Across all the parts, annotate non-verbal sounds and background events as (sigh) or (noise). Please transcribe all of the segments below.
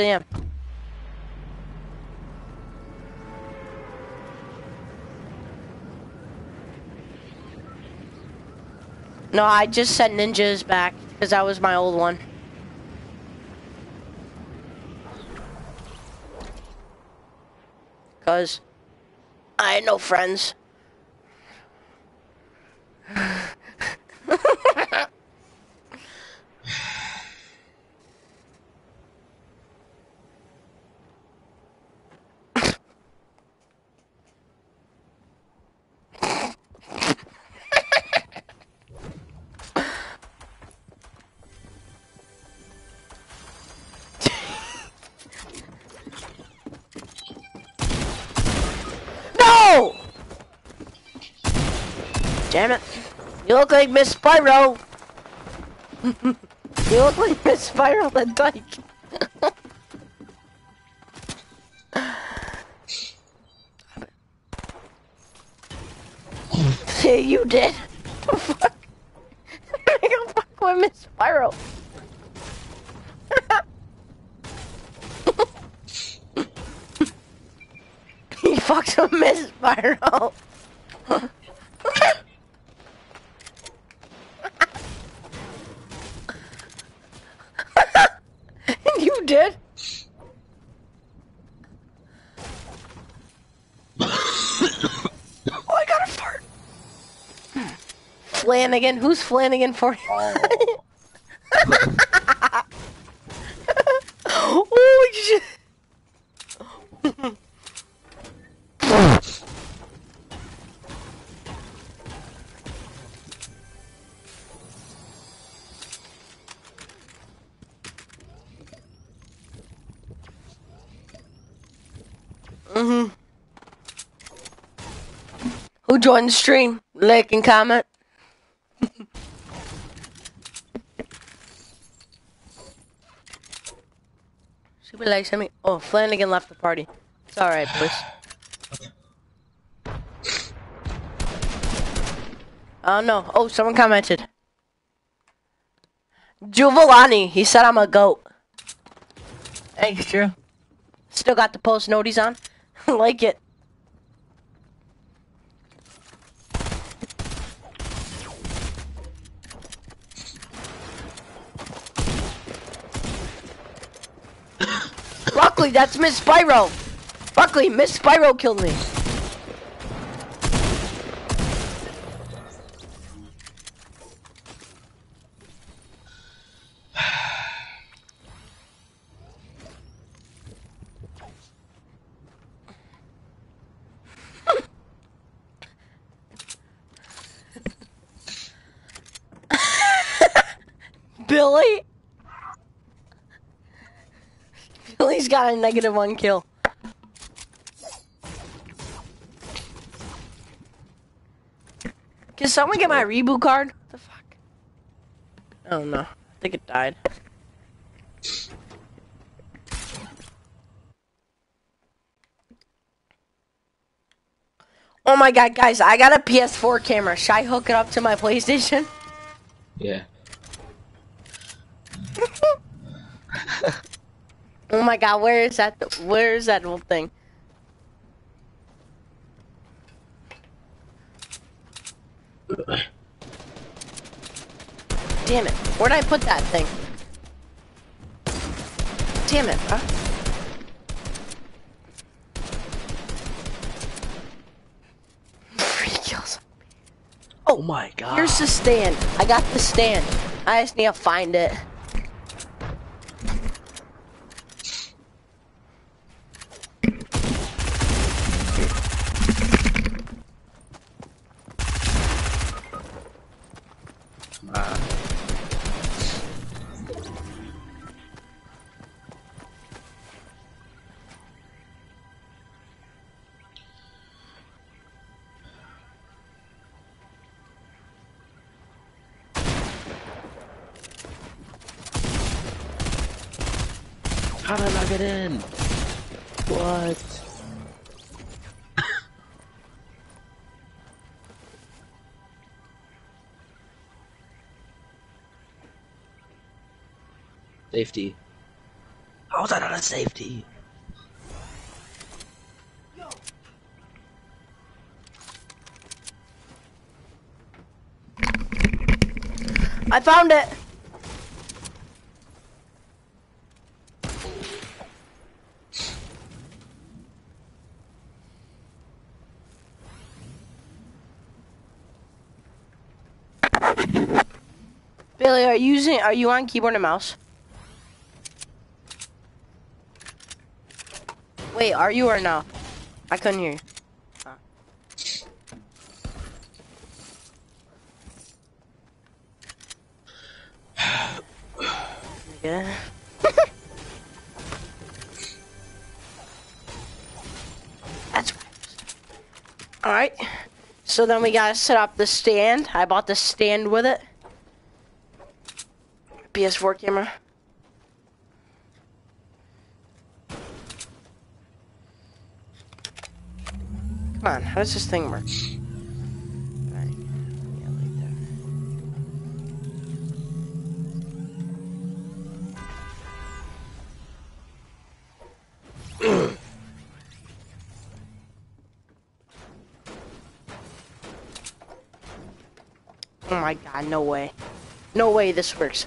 actually am. No, I just sent ninjas back because that was my old one. Cause I had no friends. (laughs) Damn it. You look like Miss Spyro. (laughs) you look like Miss Spyro the Dyke. (laughs) Say you did. The fuck? I fuck with Miss Spyro. (laughs) he fucks with Miss Spyro. you did? oh, I got a fart. Flanagan, who's Flanagan for you? (laughs) Holy shit. Mm-hmm. Who joined the stream? Like and comment. Super like send me. Oh, Flanagan left the party. It's all right, boys. Oh no! Oh, someone commented. Juvalani. He said I'm a goat. Thanks, Drew. Still got the post noties on. (laughs) like it. Buckley, that's Miss Spyro. Buckley, Miss Spyro killed me. Billy? Billy's got a negative one kill. Can someone get my reboot card? What the fuck? Oh no. I think it died. Oh my god, guys, I got a PS4 camera. Should I hook it up to my (laughs) PlayStation? Yeah. (laughs) (laughs) Oh my god, where is that? Where is that little thing? Damn it. Where'd I put that thing? Damn it, bro. Three (laughs) kills. Oh my god. Here's the stand. I got the stand. I just need to find it. Safety. How was that not a safety? I found it. Billy, are you using are you on keyboard and mouse? Wait, are you or no? I couldn't hear you. Ah. Yeah. (laughs) That's right. Alright. So then we gotta set up the stand. I bought the stand with it. PS4 camera. Come on, how does this thing work? Oh my god, no way. No way this works.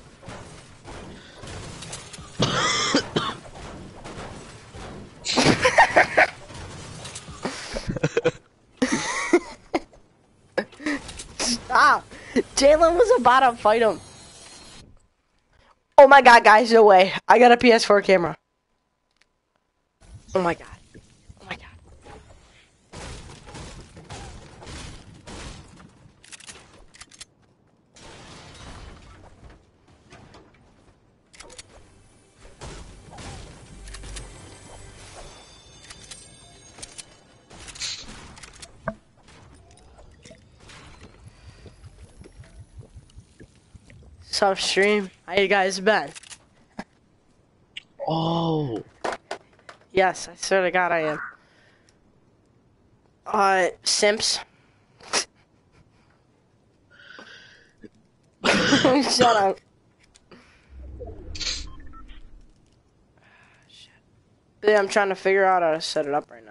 Stop! Jalen was about to fight him. Oh my god, guys, no way. I got a PS4 camera. Oh my god. Sup, stream? How you guys been? Oh, Yes, I swear to God I am. Uh, Simps. (laughs) Shut up. Yeah, I'm trying to figure out how to set it up right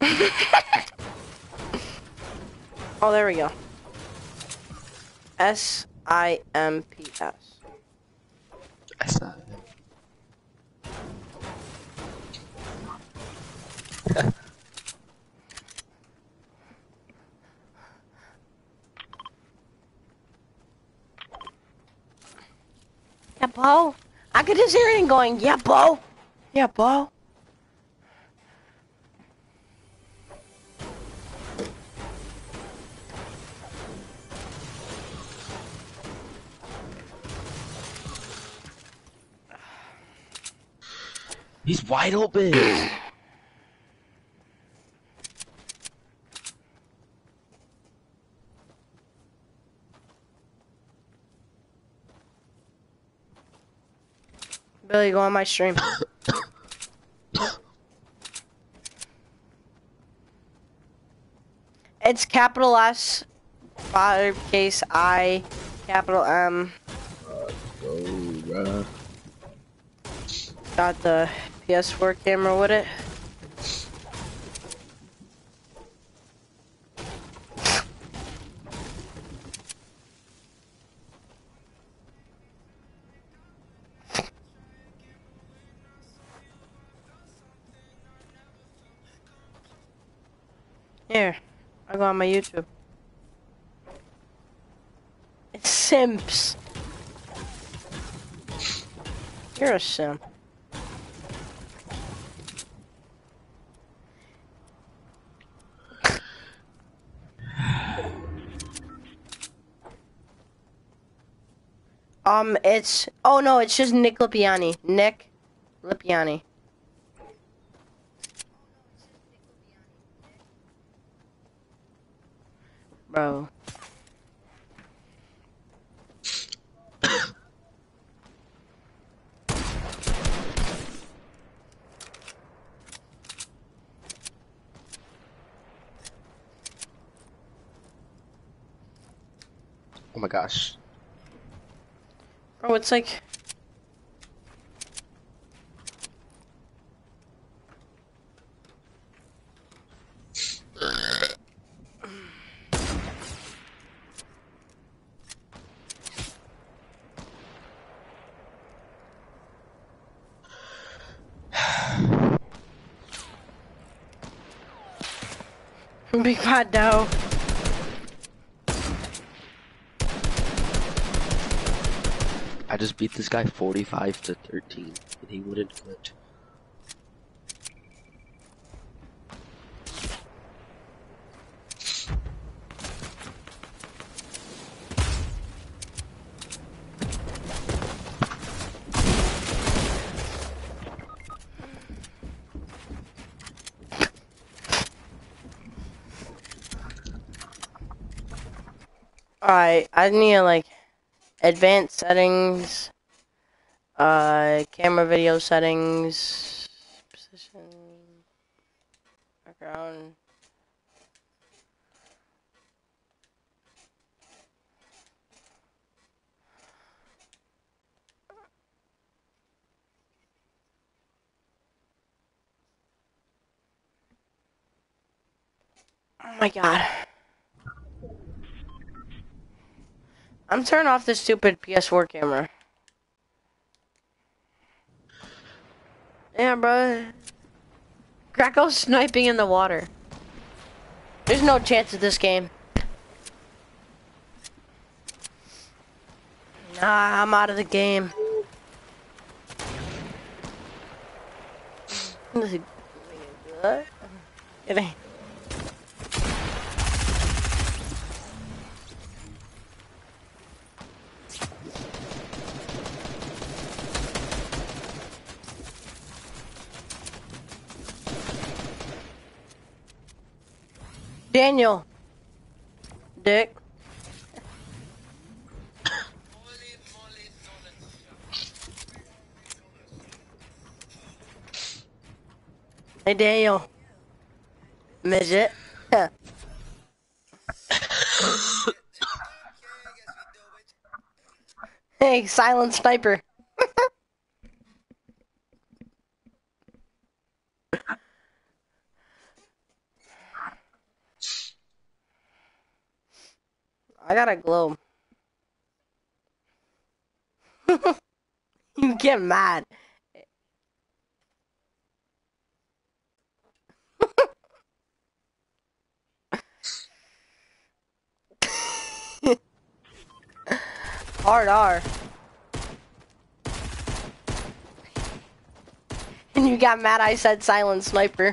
now. (laughs) oh, there we go. S I M P S. that's (laughs) not. Yeah, Bo. I could just hear it going, yeah, Bo. Yeah, Bo. He's wide open. Billy, go on my stream. (coughs) it's capital S, case I, capital M. Uh, go, bruh. Got the PS4 camera with it. Here, I go on my YouTube. It's Simps. You're a simp. Um, it's oh no, it's just Nick Lepiane. Nick Lepiane. Bro. Oh my gosh. Bro, it's like. (sighs) Big fat dough. I just beat this guy 45 to 13, and he wouldn't quit. Alright, I need to like advanced settings, uh, camera video settings, position, background. Oh my god. I'm turning off this stupid PS4 camera. Yeah, bro. Krako's sniping in the water. There's no chance of this game. Nah, I'm out of the game. (laughs) It ain't. Daniel. Dick. Hey Daniel. Midget. (laughs) hey, silent sniper. Got a glow. (laughs) you get mad. (laughs) Hard R. And (laughs) you got mad I said silent sniper.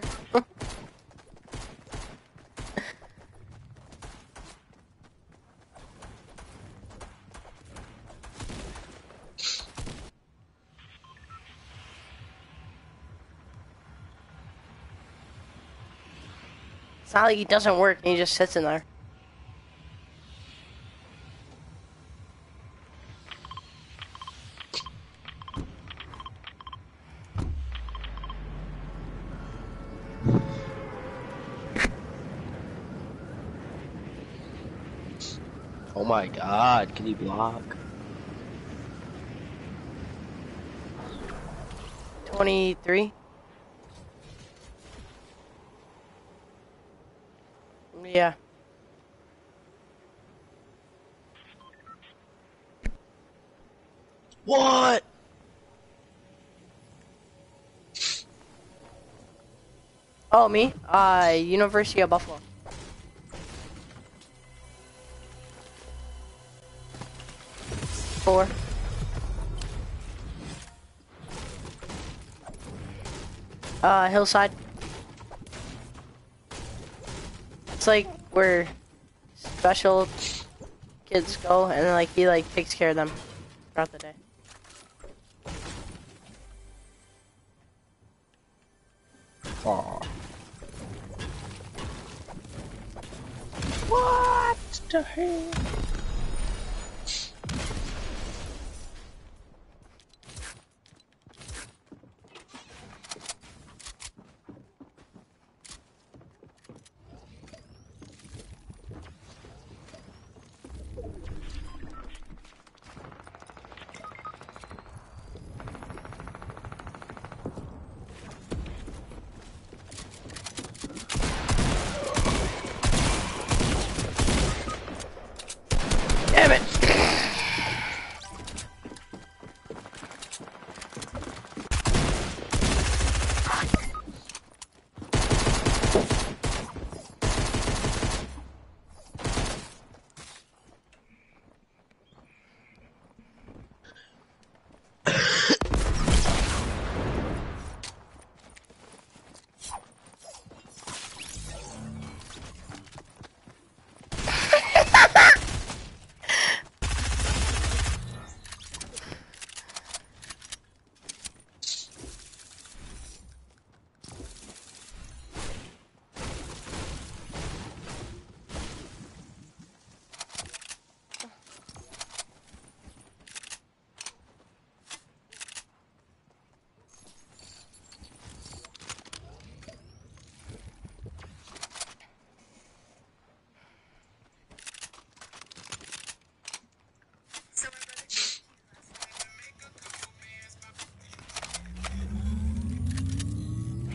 It's not like he doesn't work and he just sits in there. Oh my god, can you block? 23? Yeah. What? Oh, me? Uh, University of Buffalo. Four. Uh, Hillside. It's like where special kids go, and like he like takes care of them the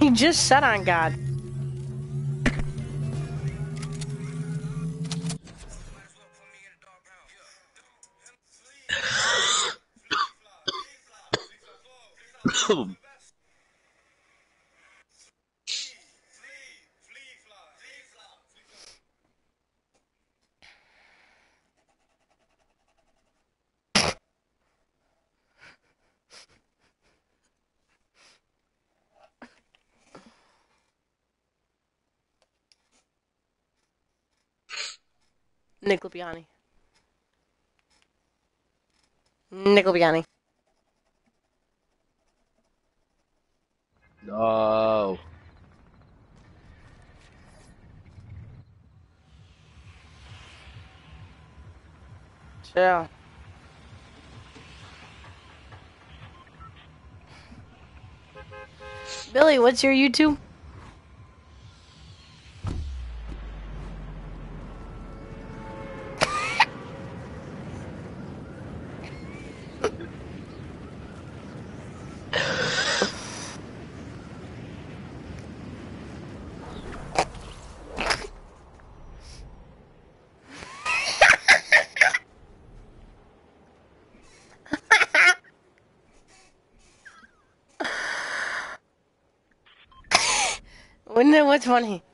hell? you just said on God. (coughs) (coughs) (coughs) Nick Lepiane. Nick No. Chill. Billy, what's your YouTube? Wouldn't it? What's funny?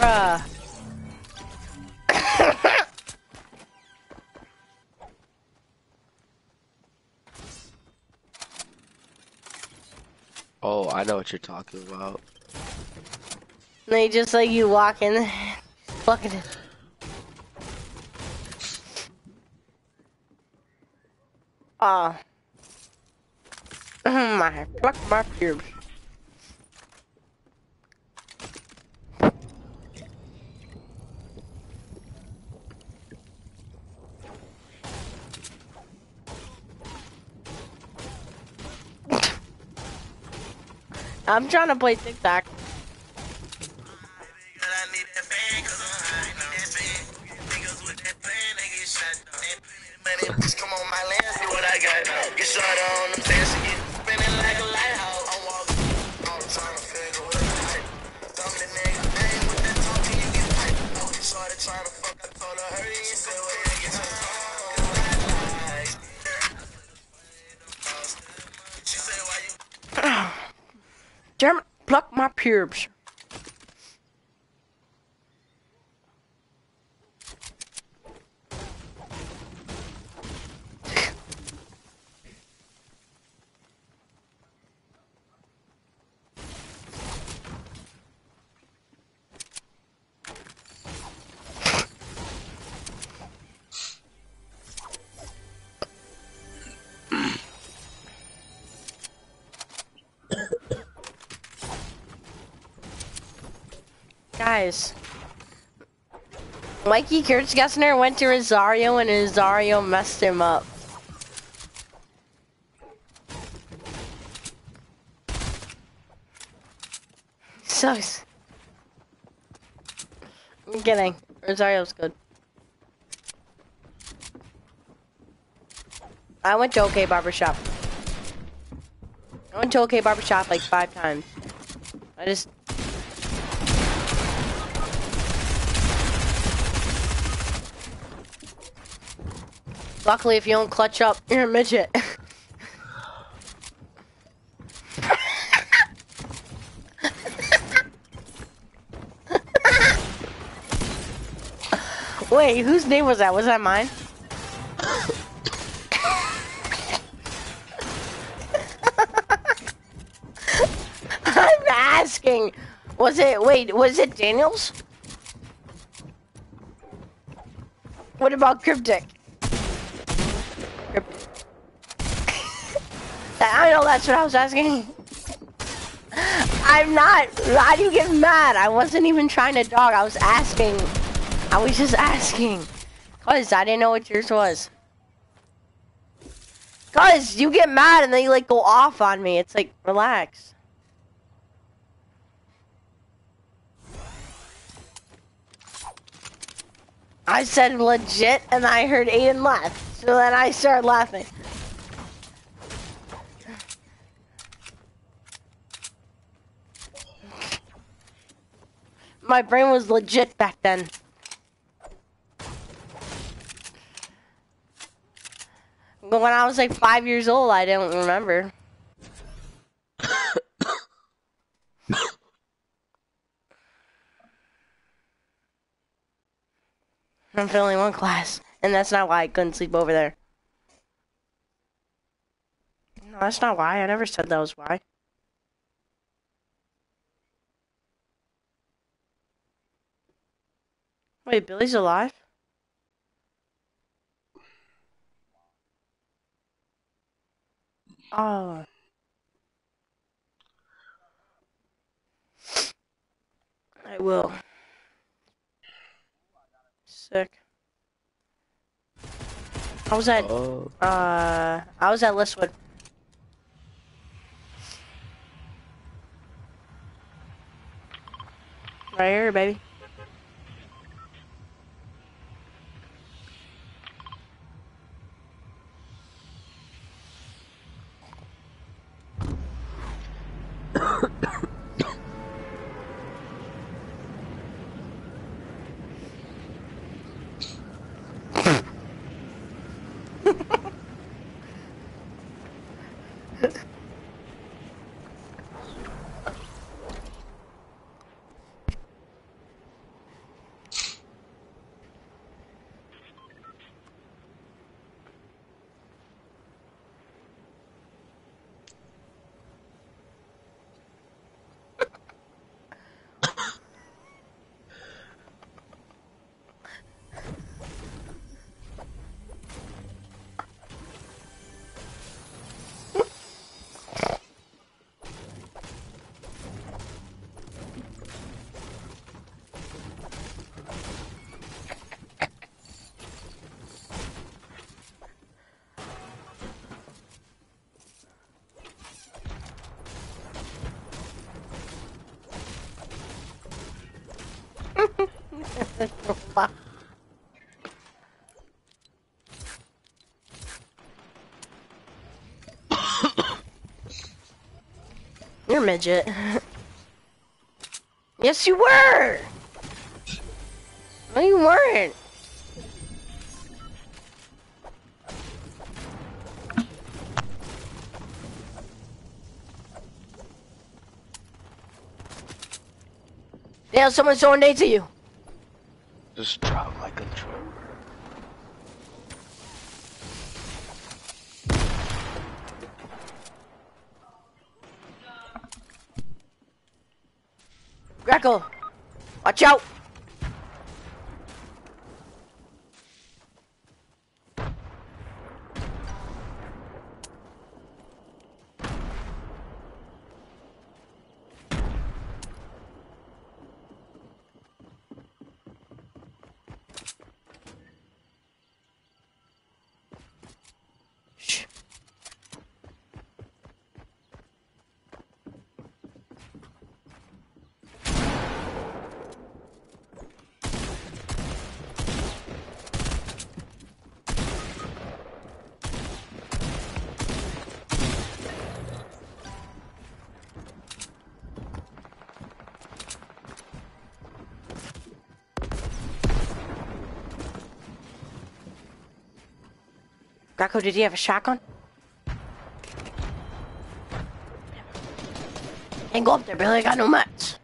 Bruh. Oh, I know what you're talking about. They just like you walk in, fucking. Ah. (laughs) my pluck my pubes. I'm trying to play TikTok. Come pluck my pubes. Guys. Mikey Kurtzgessner went to Rosario and Rosario messed him up. Sucks. I'm kidding. Rosario's good. I went to OK Barbershop. I went to OK Barbershop like five times. I just Luckily, if you don't clutch up, you're a midget. (laughs) Wait, whose name was that? Was that mine? (laughs) I'm asking. Was it, wait, was it Daniels? What about Kryptic? I know that's what I was asking. I'm not. Why do you get mad? I wasn't even trying to dog. I was asking. I was just asking. Cause I didn't know what yours was. Cause you get mad and then you like go off on me. It's like relax. I said legit and I heard Aiden laugh. So then I started laughing. My brain was legit back then. But when I was like five years old, I don't remember. (coughs) I'm failing one class, and that's not why I couldn't sleep over there. No, that's not why. I never said that was why. Wait, Billy's alive? Oh. I will. Sick. I was at, Oh, uh, I was at Listwood. Right here, baby. You're midget. (laughs) yes, you were. No, you weren't. Yeah, someone's throwing dates at you. just drop my controller. Greco, watch out. Greco, did he have a shotgun? Ain't go up there, Billy. I got no mats.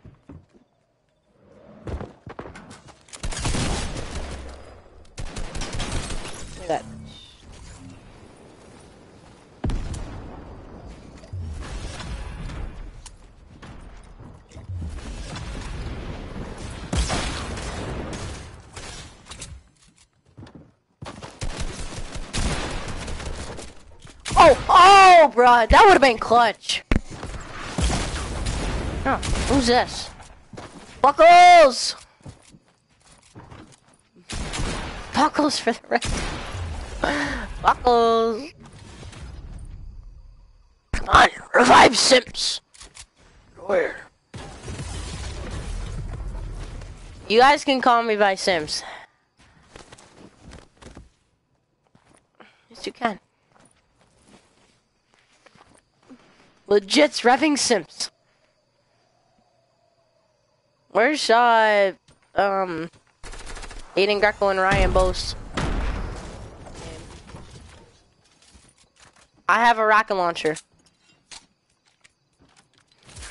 Bruh, that would have been clutch. Oh, who's this? Buckles! Buckles for the rest. (laughs) Buckles! Come on, revive Sims! Where? You guys can call me by Sims. Yes, you can. Legit's revving Sims. Where's uh um Aiden Greco and Ryan Bose? I have a rocket launcher.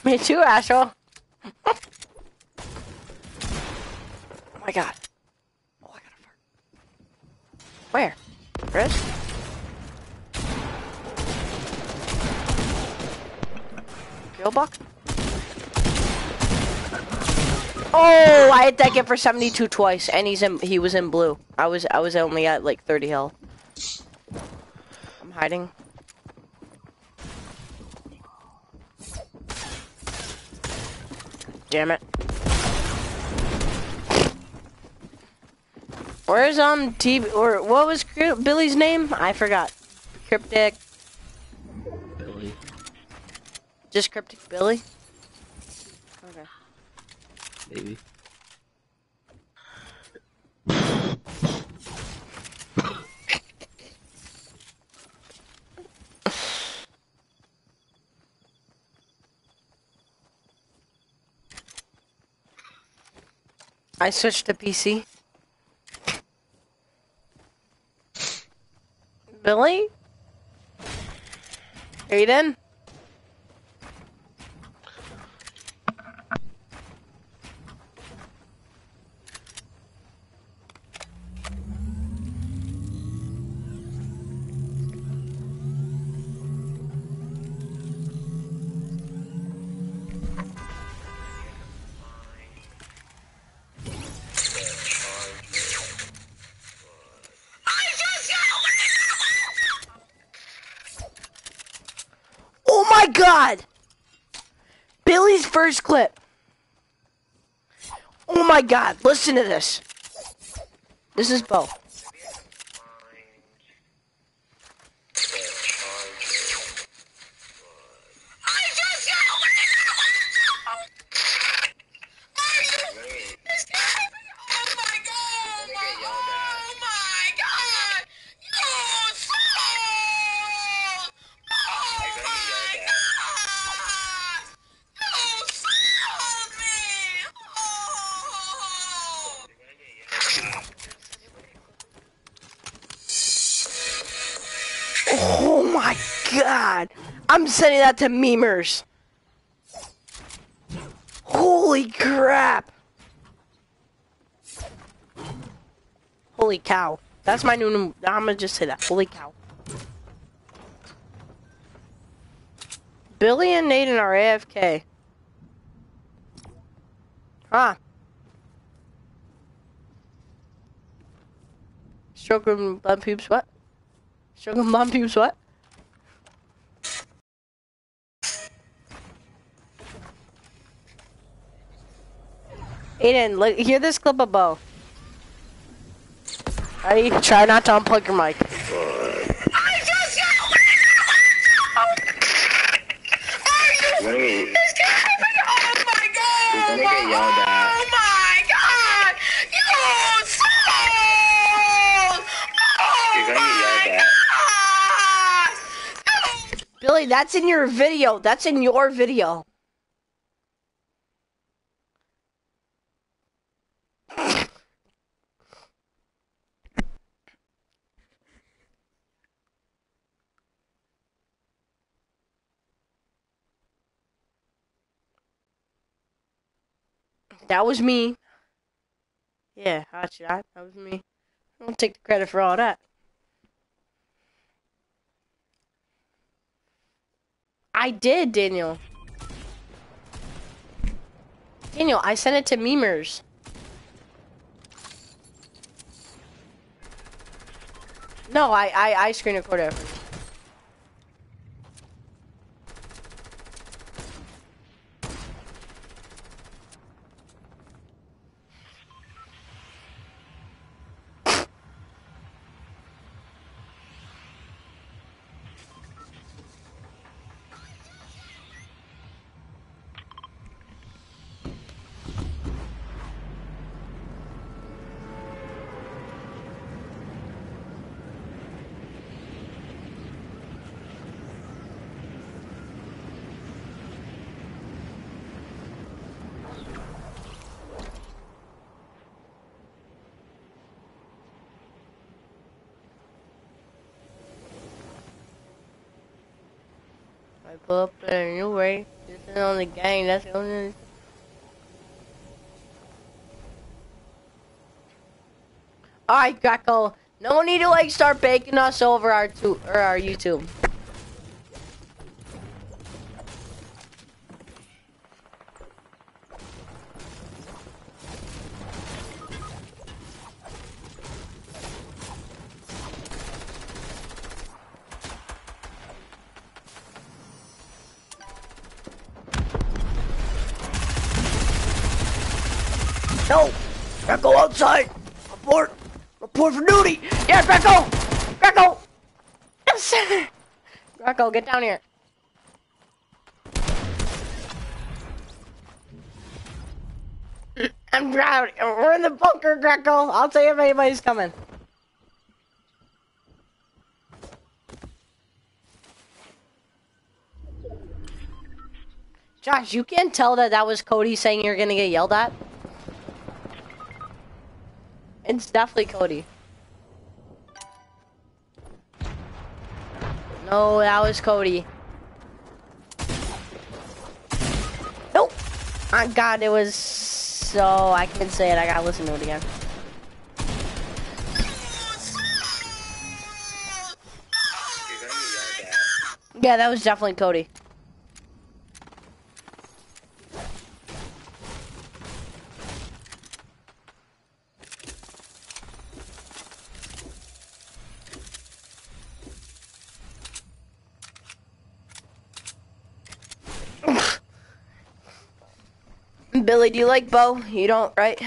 Me too, Ashel. (laughs) oh my god. Oh, I gotta fart. Where? Chris? Kill buck? Oh, I hit that kid for 72 twice, and he's in. He was in blue. I was. I was only at like 30 health. I'm hiding. Damn it. Where's um TV or what was Billy's name? I forgot. Kryptic. Just Kryptic Billy. Okay. Maybe. I switched to PC. Billy? Aiden? Oh Clip. Oh my god, listen to this. This is Bo. God! I'm sending that to memers. Holy crap! Holy cow. That's my new, I'm gonna just say that. Holy cow. Billy and Nathan are AFK. Huh. Stroking bum poops what? Stroking bum poops what? Aiden, look, hear this clip of Bo. Ready? Try not to unplug your mic. You're gonna get, you're gonna get yelled at. You're gonna get yelled at. Billy, that's in your video. That's in your video. That was me. Yeah, actually, that, that was me. I don't take the credit for all that. I did, Daniel. Daniel, I sent it to memers. No, I I, I screen recorded I put up a new way. This is on the gang. That's the only. Alright, Greco. No need to like start baking us over our tu- or our YouTube. No! Greco outside! Report! Report for duty! Yeah, Greco! Greco! Yes! Greco, get down here. (clears throat) I'm drowning. We're in the bunker, Greco. I'll tell you if anybody's coming. Josh, you can't tell that that was Cody saying you're gonna get yelled at? It's definitely Cody. No, that was Cody. Nope. Oh God, it was so I can't say it. I gotta listen to it again. Yeah, that was definitely Cody. Billy, do you like Bo? You don't, right?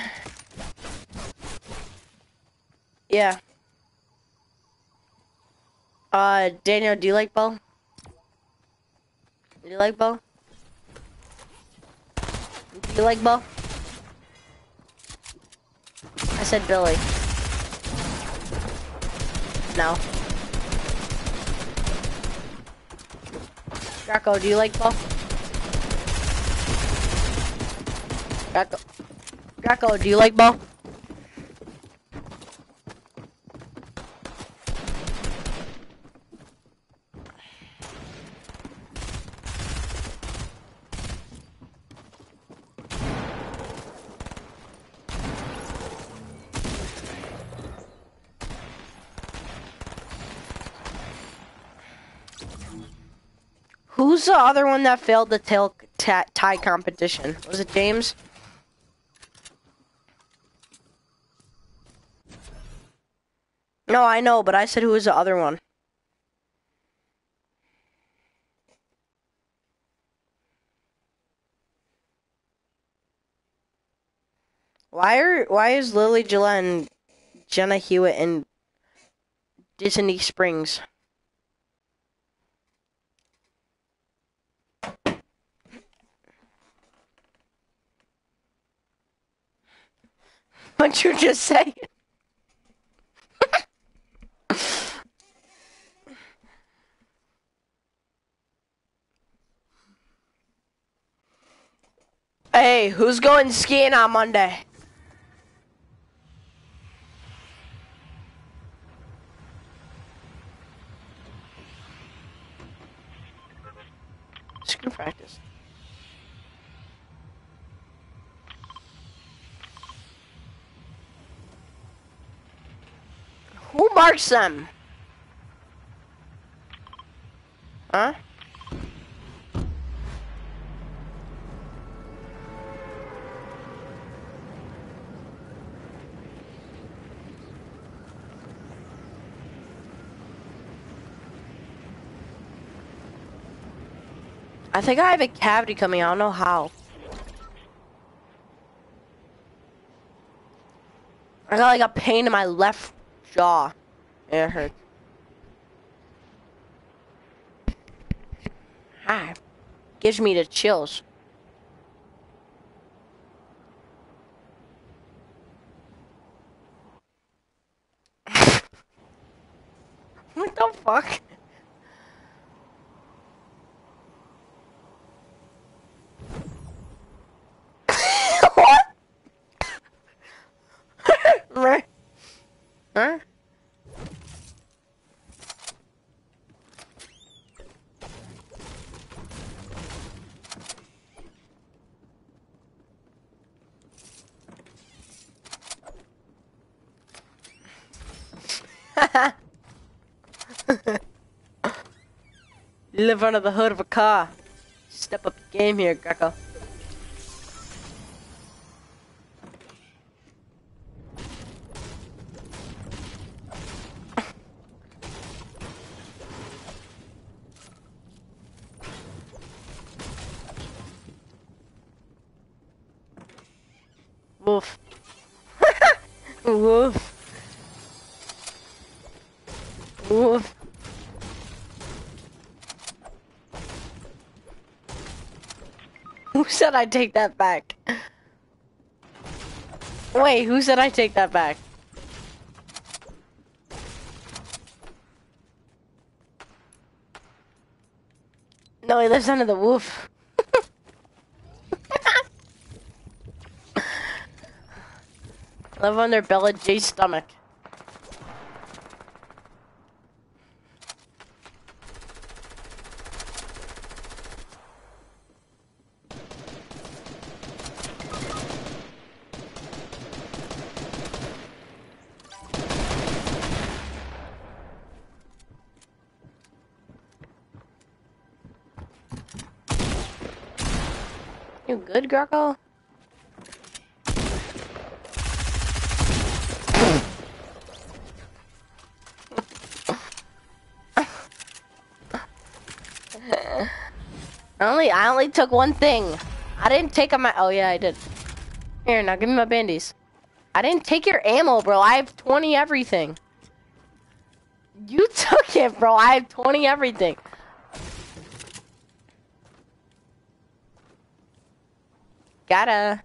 Yeah. Uh, Daniel, do you like Bo? Do you like Bo? Do you like Bo? I said Billy. No. Draco, do you like Bo? Draco. Draco, do you like Bo? Who's the other one that failed the tail tie competition? Was it James? No, I know, but I said who was the other one. Why are why is Lily Gillette and Jenna Hewitt in Disney Springs? (laughs) What you just say? Hey, who's going skiing on Monday? Screw practice. Who marks them? Huh? I think I have a cavity coming. I don't know how. I got like a pain in my left jaw. It hurts. Ah, gives me the chills. (laughs) what the fuck? what? Right. Huh? you live under the hood of a car. Step up the game here, Greco. Woof. Woof. Woof. Who said I take that back? Wait, who said I take that back? No, he lives under the roof. (laughs) live under Bella J's stomach. You good? I only I only took one thing. I didn't take my oh yeah I did. Here now give me my bandies. I didn't take your ammo, bro. I have 20 everything. You (laughs) took it, bro. I have 20 everything. Gotta.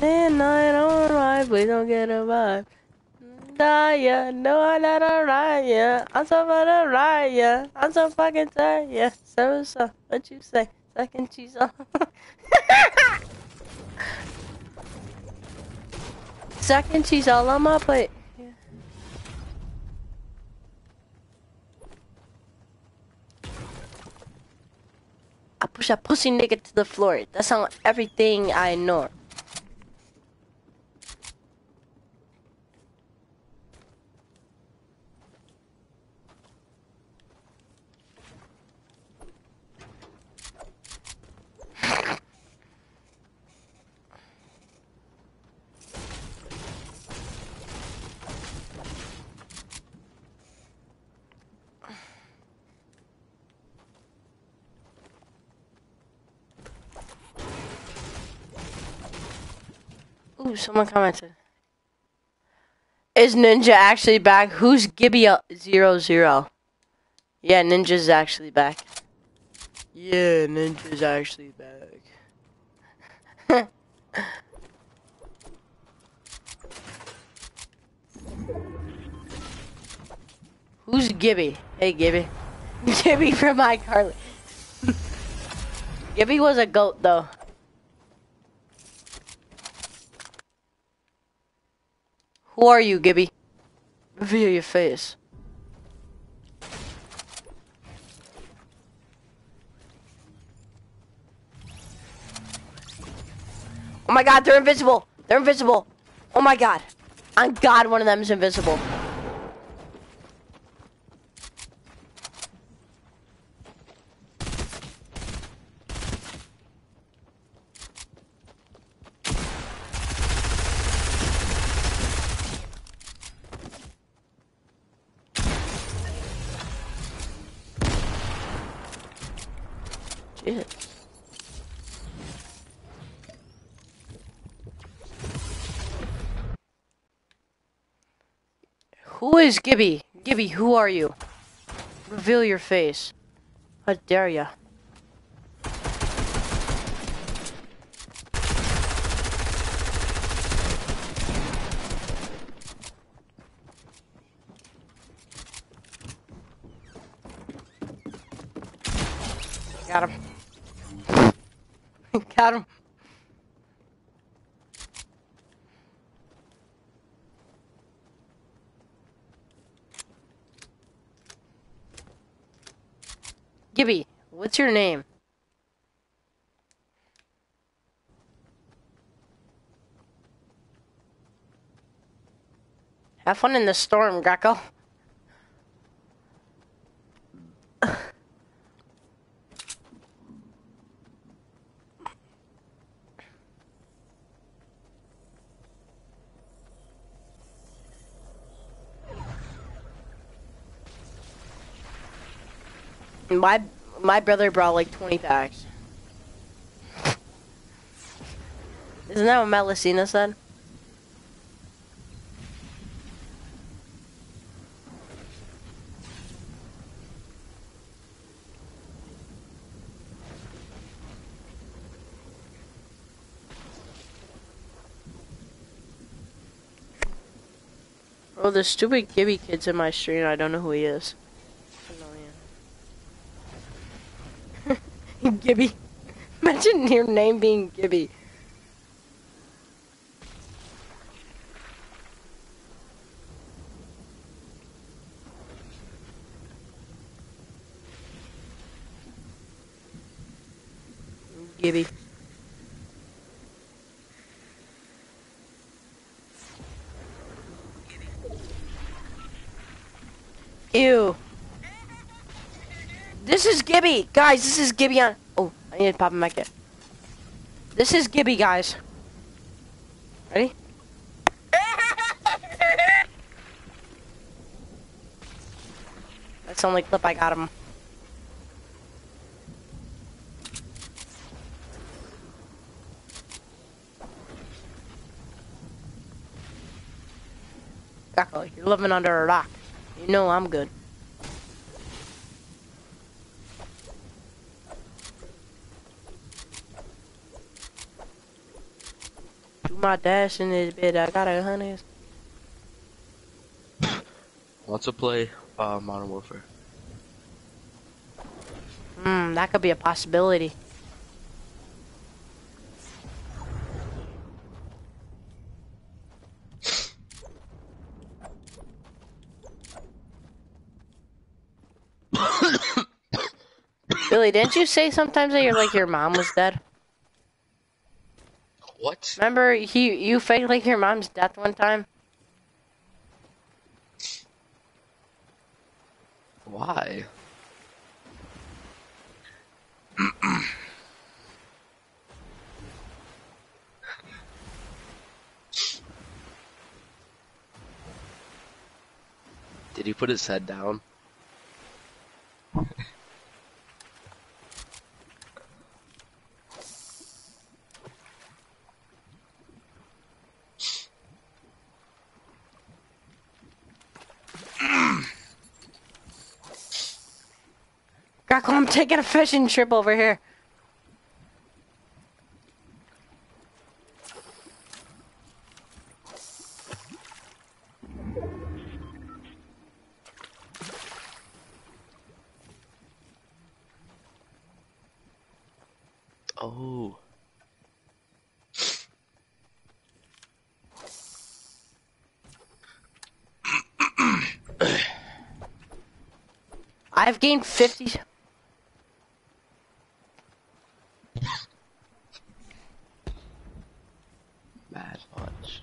Midnight on ride, we don't get a vibe. Die, yeah, no, I let her ride, yeah. I'm so fucking ride, yeah. I'm so fucking tired, yeah. So, so, what you say? Second cheese on. (laughs) Second she's all on my plate. Yeah. I push a pussy nigga to the floor. That's on everything I know. Ooh, someone commented. Is Ninja actually back? Who's Gibby uh, zero zero? Yeah, Ninja's actually back. Yeah, Ninja's actually back. (laughs) Who's Gibby? Hey, Gibby. (laughs) Gibby from iCarly. (laughs) Gibby was a goat, though. Who are you, Gibby? Reveal your face. Oh my god, they're invisible! They're invisible! Oh my god. On god, one of them is invisible. Is Gibby? Gibby, who are you? Reveal your face. How dare ya? Got him. (laughs) Got him. Gibby, what's your name? Have fun in the storm, Greco. My my brother brought like 20 packs. Isn't that what Melusina said? Oh, the stupid Gibby kid's in my stream. I don't know who he is. Gibby. Imagine your name being Gibby. Gibby. Ew. This is Gibby. Guys, this is Gibby on... I need to pop back in. This is Gibby, guys. Ready? That's the only clip I got him. You're living under a rock. You know I'm good. Do my dash in this bed. I got a hundred. (laughs) Want to play uh, Modern Warfare? Hmm, that could be a possibility. (coughs) Billy, didn't you say sometimes that you're like your mom was dead? What? Remember, he you faked like your mom's death one time. Why? Did he put his head down? (laughs) Greco, I'm taking a fishing trip over here. Oh. I've gained 50. Mad punch.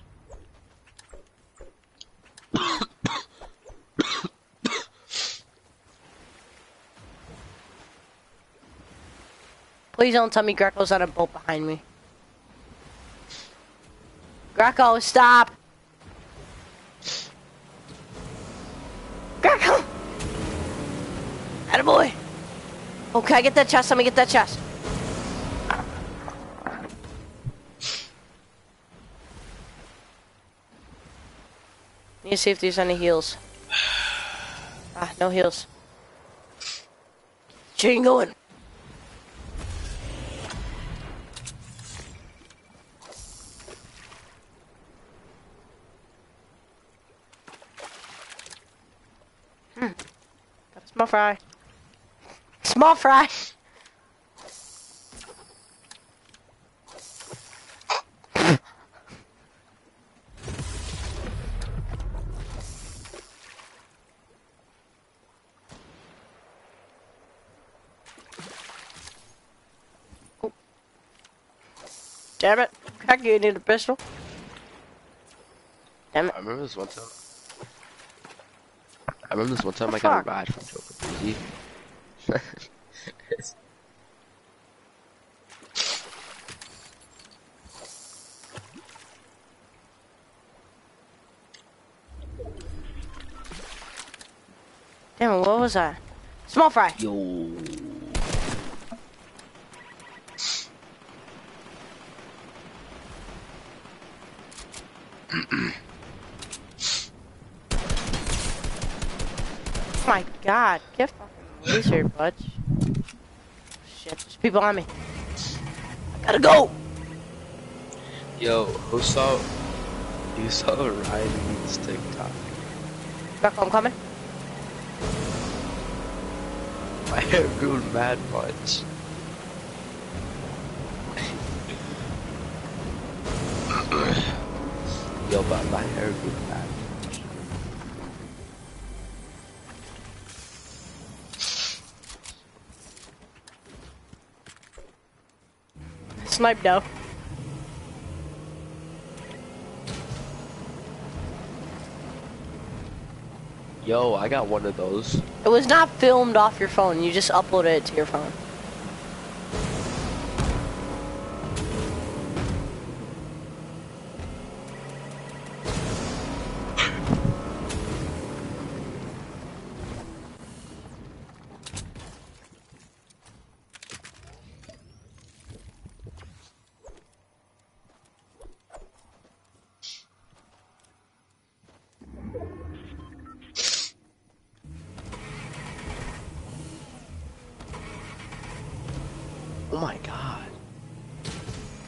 Please don't tell me Greco's on a boat behind me. Greco, stop! Greco! Attaboy! Oh, can I get that chest? Let me get that chest. Need to see if there's any heals. Ah, no heals. Chain going. Hmm. Got a small fry. Small fry. Damn Heck, you need a pistol. Damn it. I remember this one time. I remember this one time The I got fuck? a ride from Joker Breezy. Damn what was that? Small fry. Yo. Oh my god. Get fucking laser, butch. Shit, there's people on me. I gotta go! Yo, who saw? You saw Ryan's TikTok? Back, I'm coming. (laughs) I have grew mad much. Yo, but my hair. Snipe now. Yo, I got one of those. It was not filmed off your phone, you just uploaded it to your phone.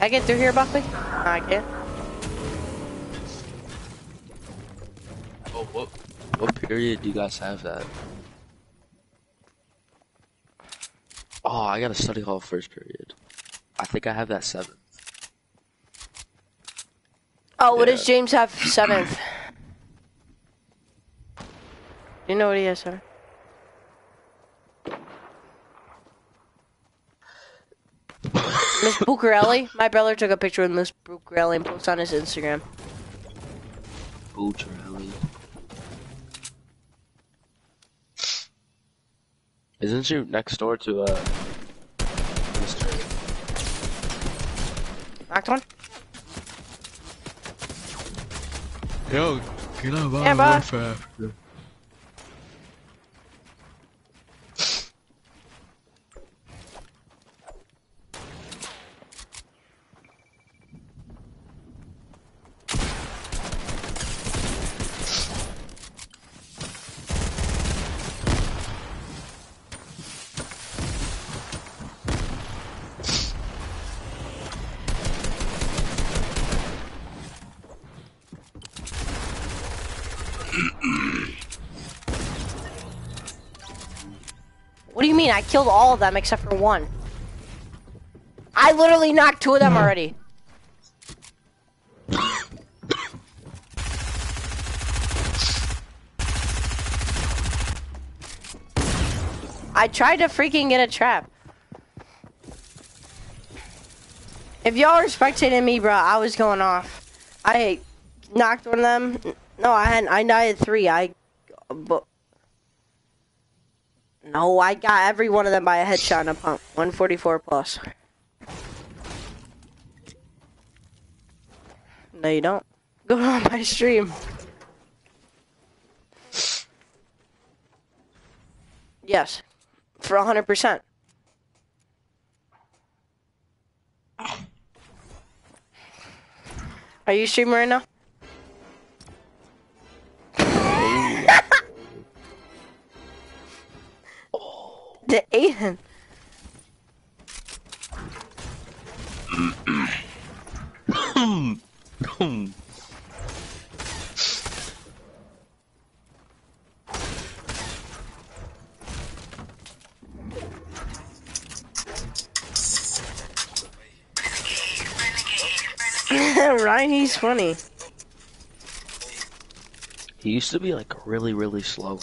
I get through here, Buckley? I can't. Oh, what? What period do you guys have that? Oh, I got a study hall first period. I think I have that seventh. Oh, what Yeah. does James have seventh? (clears throat) You know what he has, sir? Miss Bucarelli? My brother took a picture with Miss Bucarelli and posted on his Instagram. Boots rally. Isn't she next door to uh Mr. Knocked one? Yo, get out of Yeah, bro. Warfare. Killed all of them except for one. I literally knocked two of them hmm. already. I tried to freaking get a trap. If y'all were spectating me, bro, I was going off. I knocked one of them. No, I hadn't. I died three. I, but no, I got every one of them by a headshot and a pump. 144 plus. No, you don't. (laughs) Go on my stream. Yes, for 100%. Are you streaming right now? He's funny. He used to be like really, really slow.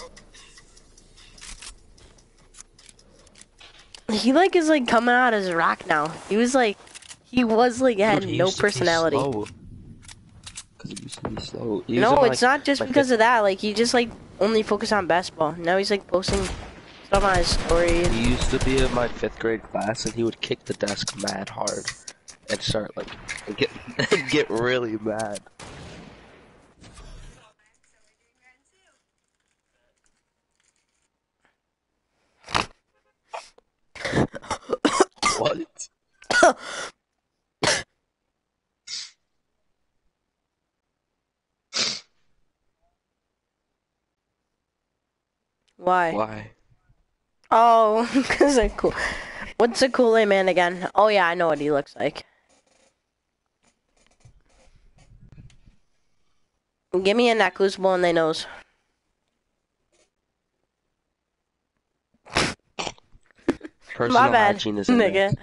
He like is like coming out as a rock now. He was like, He was like had Dude, no used to be personality. he used to be slow. No, it's like, not just my because fifth- of that. Like he just like only focused on basketball. Now he's like posting stuff on his story. He used to be in my fifth grade class, and he would kick the desk mad hard, and start like get (laughs) get really mad. what? Why? Why? Oh, (laughs) because a cool. What's a Kool-Aid man again? Oh yeah, I know what he looks like. Give me a necklace bowl and they knows. Personal My bad, nigga.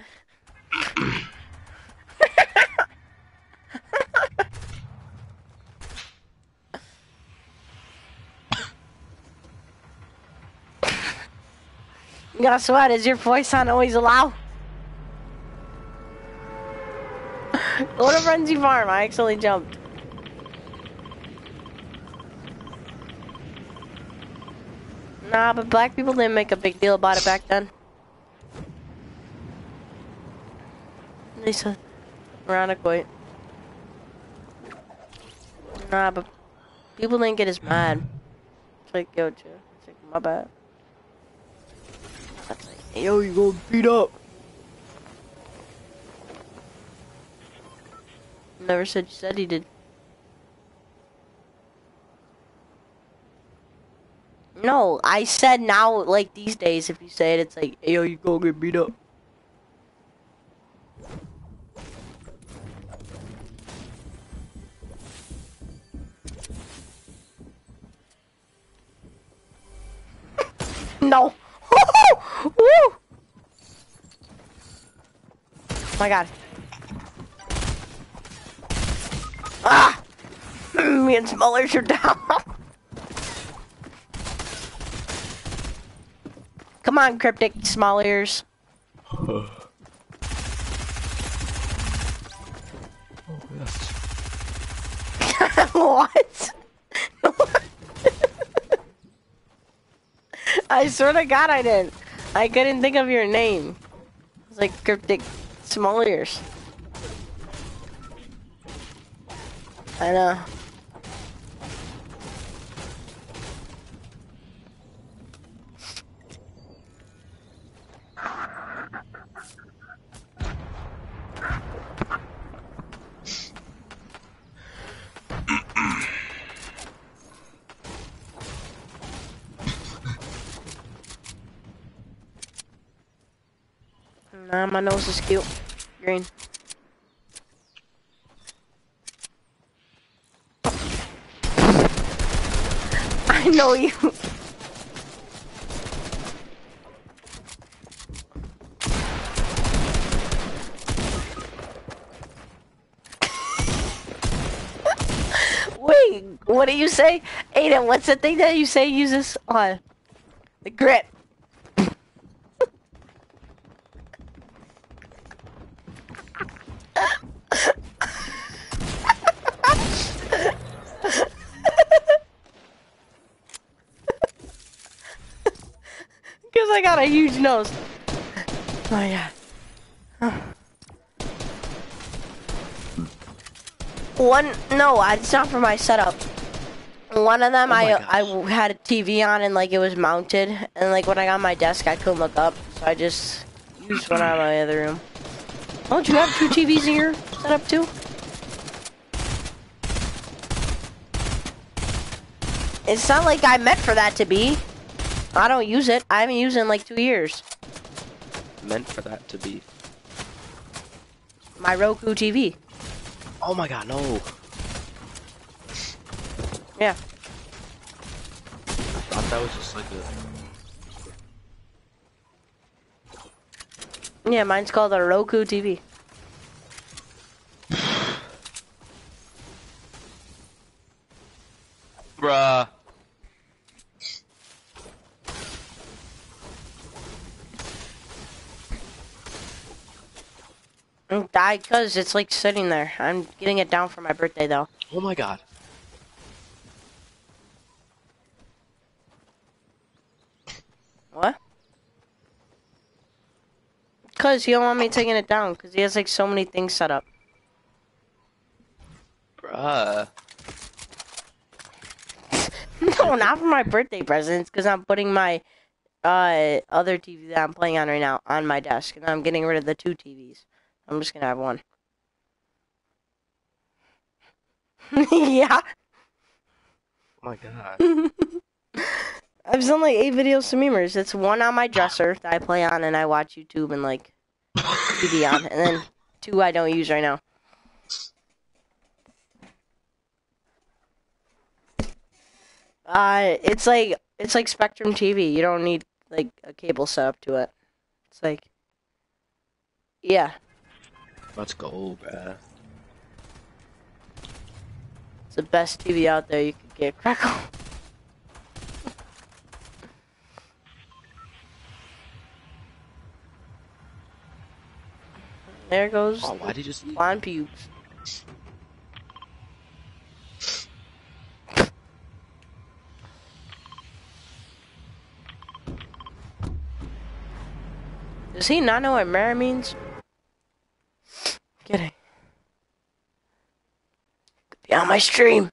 Guess what? Is your voice on always loud? (laughs) Go to Frenzy Farm. I actually jumped. Nah, but black people didn't make a big deal about it back then. Veronica White. Nah, but people didn't get as mad. It's like, yo, chill. It's like, my bad. It's like, yo, you gonna beat up. Never said you said he did. No, I said now, like these days, if you say it, it's like, yo, you gonna get beat up. No. (laughs) Woo! My God. Ah! (clears throat) Me and Smullers are down. (laughs) Come on, Kryptic small ears. Oh, yes. (laughs) what? (laughs) I swear to God I didn't. I couldn't think of your name. It's like Kryptic small ears. I know. Nah, my nose is cute. Green. (laughs) I know you. (laughs) Wait, what do you say? Aiden, what's the thing that you say uses on? The grit. Because I got a huge nose. Oh, yeah. One, no, it's not for my setup. One of them, Oh I I had a TV on and like it was mounted, and like when I got my desk, I couldn't look up, so I just used one out of my other room. Oh, Don't you have two TVs in your setup too? It's not like I meant for that to be. I don't use it. I haven't used it in like two years. Meant for that to be. My Roku TV. Oh my god, no. Yeah. I thought that was just like a. Yeah, mine's called a Roku TV. Bruh. Die, cause it's like sitting there. I'm getting it down for my birthday though. Oh my god. What? Cause he don't want me taking it down, cause he has like so many things set up. Bruh. (laughs) No, not for my birthday presents, because I'm putting my uh other TV that I'm playing on right now on my desk, and I'm getting rid of the two TVs. I'm just gonna have one. (laughs) yeah, Oh my god. (laughs) I've done like eight videos to memers. It's one on my dresser that I play on, and I watch YouTube and like TV on, and then (laughs) two I don't use right now. Uh, it's like it's like Spectrum TV. You don't need like a cable set up to it. It's like, yeah, Let's go, bruh. it's the best TV out there you could get. Crackle. There goes Oh, why did you just blonde pubes. Does he not know what mirror means? Kidding. Could be on my stream.